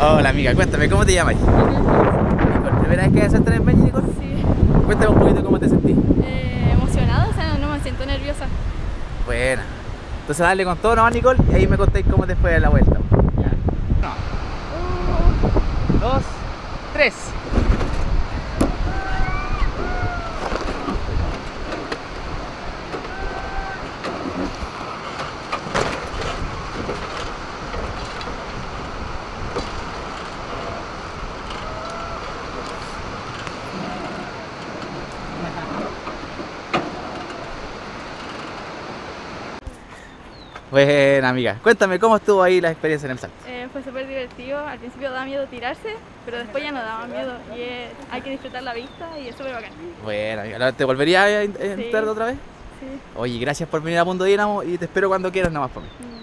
Hola amiga, cuéntame, ¿cómo te llamas? Nicole, ¿primera vez que vas a entrar en Nicole? Sí. Cuéntame un poquito cómo te sentís. Eh, emocionada, o sea, no me siento nerviosa. Buena. Entonces dale con todo nomás, Nicole, y ahí me contáis cómo te fue la vuelta. Ya. Uno, dos, tres. Buena amiga, cuéntame cómo estuvo ahí la experiencia en el salto. Eh, fue súper divertido. Al principio daba miedo tirarse, pero después ya no daba miedo. Y hay que disfrutar la vista y es súper bacán. Buena amiga, ¿te volverías a entrar Sí. otra vez? Sí. Oye, gracias por venir a Mundo Dínamo y te espero cuando quieras nomás por mí. Mm,